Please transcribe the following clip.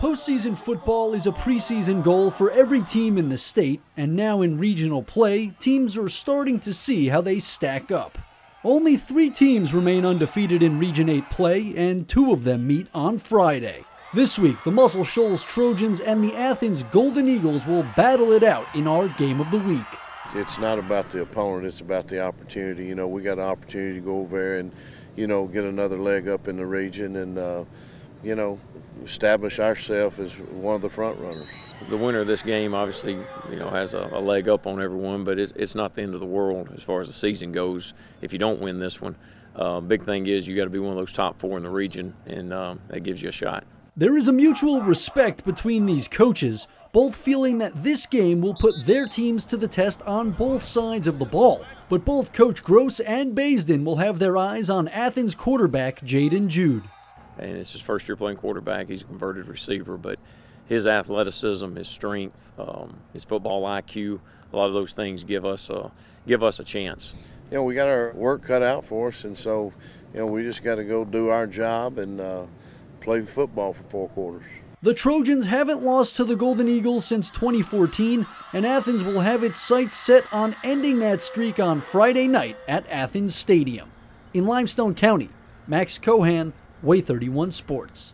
Postseason football is a preseason goal for every team in the state, and now in regional play, teams are starting to see how they stack up. Only three teams remain undefeated in Region 8 play, and two of them meet on Friday. This week, the Muscle Shoals Trojans and the Athens Golden Eagles will battle it out in our game of the week. It's not about the opponent, it's about the opportunity. You know, we got an opportunity to go over there and, you know, get another leg up in the region and, uh, you know, establish ourselves as one of the front runners. The winner of this game obviously, you know, has a, a leg up on everyone, but it, it's not the end of the world as far as the season goes. If you don't win this one, uh, big thing is you got to be one of those top four in the region, and um, that gives you a shot. There is a mutual respect between these coaches, both feeling that this game will put their teams to the test on both sides of the ball. But both Coach Gross and Basden will have their eyes on Athens quarterback Jaden Jude and it's his first year playing quarterback. He's a converted receiver, but his athleticism, his strength, um, his football IQ, a lot of those things give us a, give us a chance. You know, we got our work cut out for us, and so you know we just got to go do our job and uh, play football for four quarters. The Trojans haven't lost to the Golden Eagles since 2014, and Athens will have its sights set on ending that streak on Friday night at Athens Stadium. In Limestone County, Max Cohan, WAAY 31 Sports.